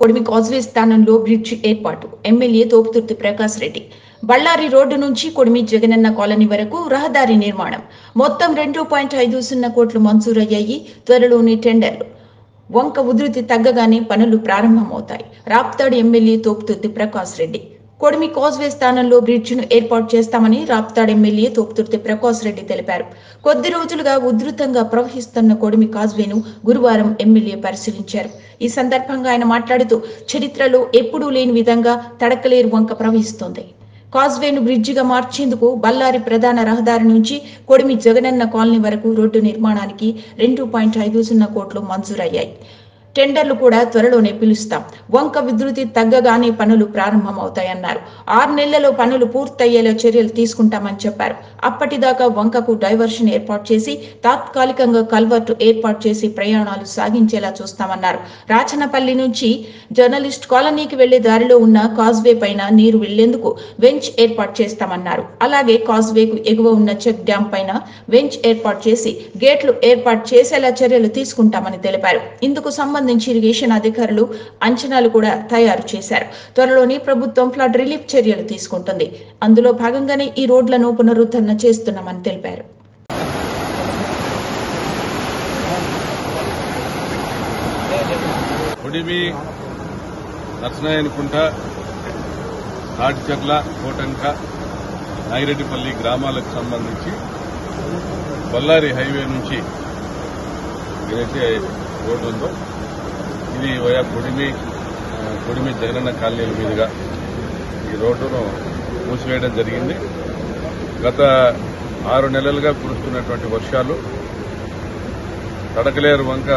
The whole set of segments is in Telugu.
కొడిమి కాజ్వే స్థానంలో బ్రిడ్జ్ ఏర్పాటు. ఎమ్మెల్యే తోపుతుర్తి ప్రకాష్ రెడ్డి. బళ్ళారి రోడ్డు నుంచి కొడిమి జగనన్న కాలనీ వరకు రహదారి నిర్మాణం. మొత్తం రెండు పాయింట్ ఐదు సున్నా కోట్లు మంజూరయ్యాయి. త్వరలోని టెండర్లు. వంక ఉధృతి తగ్గగానే పనులు ప్రారంభమవుతాయి. రాప్తాడు ఎమ్మెల్యే తోపుతుర్తి ప్రకాష్ రెడ్డి. కొడిమి కాజ్వే స్థానంలో బ్రిడ్జిను ఏర్పాటు చేస్తామని రాప్తాడు ఎమ్మెల్యే తోపుతుర్తి ప్రకాష్ రెడ్డి తెలిపారు. కొద్ది రోజులుగా ఉధృతంగా ప్రవహిస్తున్న కొడిమి కాజ్వేను గురువారం ఎమ్మెల్యే పరిశీలించారు. ఈ సందర్భంగా ఆయన మాట్లాడుతూ చరిత్రలో ఎప్పుడూ లేని విధంగా తడకలేరు వంక ప్రవహిస్తోంది. కాజ్వేను బ్రిడ్జిగా మార్చేందుకు బళ్ళారి ప్రధాన రహదారి నుంచి కొడిమి జగనన్న కాలనీ వరకు రోడ్డు నిర్మాణానికి రెండు పాయింట్ ఐదు సున్నా కోట్లు మంజూరయ్యాయి. టెండర్లు కూడా త్వరలోనే పిలుస్తాం. వంక విధృతి తగ్గగానే పనులు ప్రారంభమవుతాయన్నారు. ఆరు నెలల్లో పనులు పూర్తయ్యేలా చర్యలు తీసుకుంటామని చెప్పారు. అప్పటిదాకా వంకకు డైవర్షన్ ఏర్పాటు చేసి తాత్కాలికంగా కల్వర్టు ఏర్పాటు చేసి ప్రయాణాలు సాగించేలా చూస్తామన్నారు. రాచనపల్లి నుంచి జర్నలిస్ట్ కాలనీకి వెళ్ళే దారిలో ఉన్న కాజ్వే పైన నీరు వెళ్ళేందుకు వెంచ్ ఏర్పాటు చేస్తామన్నారు. అలాగే కాజ్వేకు ఎగువ ఉన్న చెక్ డ్యాం పైన వెంచ్ ఏర్పాటు చేసి గేట్లు ఏర్పాటు చేసేలా చర్యలు తీసుకుంటామని తెలిపారు. ఇందుకు సంబంధించి సంబంధించి ఇరిగేషన్ అధికారులు అంచనాలు కూడా తయారు చేశారు. త్వరలోనే ప్రభుత్వం ఫ్లడ్ రిలీఫ్ చర్యలు తీసుకుంటుంది. అందులో భాగంగానే ఈ రోడ్లను పునరుద్ధరణ చేస్తున్నామని తెలిపారు. కొడిమి నర్సనాయనకుంట తాటిచెర్ల కోటంక నాగిరెడ్డిపల్లి గ్రామాలకు సంబంధించి బొల్లారి హైవే నుంచి ఏదైతే రోడ్డు ఉందో ఇది వయా కొడిమి కుడిమి కొడిమి జగనన్న కాలనీల మీదుగా ఈ రోడ్డును మూసివేయడం జరిగింది. గత ఆరు నెలలుగా కురుస్తున్నటువంటి వర్షాలు తడకలేరు వంక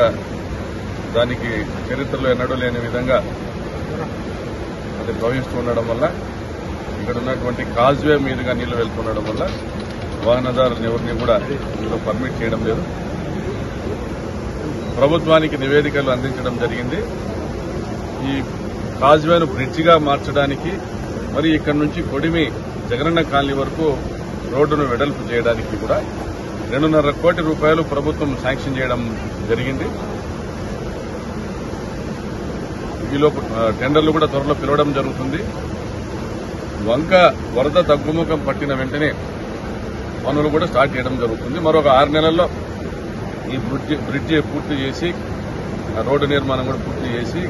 దానికి చరిత్రలో ఎన్నడూ లేని విధంగా అది ప్రవహిస్తూ ఉండడం వల్ల ఇక్కడ ఉన్నటువంటి కాజ్వే మీదుగా నీళ్ళు వెళ్తుండడం వల్ల వాహనదారులను ఎవరిని కూడా ఇందులో పర్మిట్ చేయడం లేదు. ప్రభుత్వానికి నివేదికలు అందించడం జరిగింది. ఈ కాజ్వేను బ్రిడ్జిగా మార్చడానికి మరి ఇక్కడ నుంచి కొడిమి జగనన్న కాలనీ వరకు రోడ్డును వెడల్పు చేయడానికి కూడా రెండున్నర కోటి రూపాయలు ప్రభుత్వం శాంక్షన్ చేయడం జరిగింది. ఈలోపు టెండర్లు కూడా త్వరలో పిలవడం జరుగుతుంది. వంక వరద తగ్గుముఖం పట్టిన వెంటనే పనులు కూడా స్టార్ట్ చేయడం జరుగుతుంది. మరొక ఆరు నెలల్లో ఈ బ్రిడ్జ్ బ్రిడ్జ్ పూర్తి చేసి రోడ్డు నిర్మాణం కూడా పూర్తి చేసి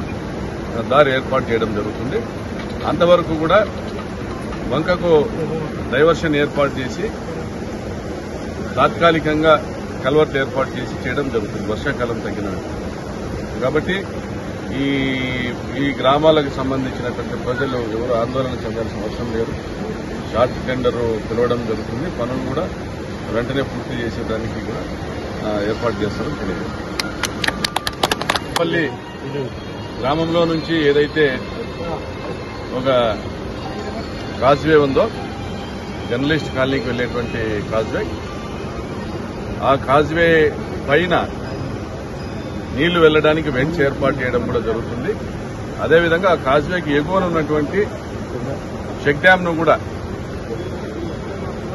దారి ఏర్పాటు చేయడం జరుగుతుంది. అంతవరకు కూడా వంకకు డైవర్షన్ ఏర్పాటు చేసి తాత్కాలికంగా కల్వర్ట్లు ఏర్పాటు చేసి చేయడం జరుగుతుంది వర్షాకాలం తగ్గిన కాబట్టి ఈ ఈ గ్రామాలకు సంబంధించినటువంటి ప్రజలు ఎవరు ఆందోళన చెందాల్సిన అవసరం లేదు. షార్ట్ టెండర్ పిలవడం జరుగుతుంది. పనులు కూడా వెంటనే పూర్తి చేసేదానికి కూడా ఏర్పాటు చేస్తామని తెలియదు పల్లి గ్రామంలో నుంచి ఏదైతే ఒక కాజ్వే ఉందో జర్నలిస్ట్ కాలనీకి వెళ్ళేటువంటి కాజ్వే ఆ కాజ్వే పైన నీళ్ళు వెళ్ళడానికి వెంచ్ ఏర్పాటు చేయడం కూడా జరుగుతుంది. అదేవిధంగా ఆ కాజ్వేకి ఎగువన ఉన్నటువంటి చెక్ డ్యామ్ను కూడా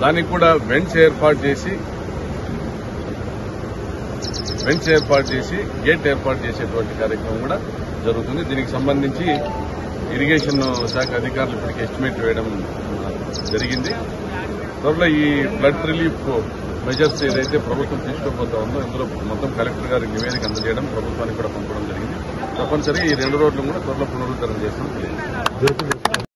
దానికి కూడా వెంచ్ ఏర్పాటు చేసి వెంచ్ ఏర్పాటు చేసి గేట్ ఏర్పాటు చేసేటువంటి కార్యక్రమం కూడా జరుగుతుంది. దీనికి సంబంధించి ఇరిగేషన్ శాఖ అధికారులు ఇప్పటికి ఎస్టిమేట్ వేయడం జరిగింది. త్వరలో ఈ ఫ్లడ్ రిలీఫ్ మెజర్స్ ఏదైతే ప్రభుత్వం తీసుకోబోతా ఉందో ఇందులో మొత్తం కలెక్టర్ గారికి నివేదిక అందజేయడం ప్రభుత్వానికి కూడా పంపడం జరిగింది. తప్పనిసరిగా ఈ రెండు రోడ్లు కూడా త్వరలో పునరుద్ధరణ చేస్తాం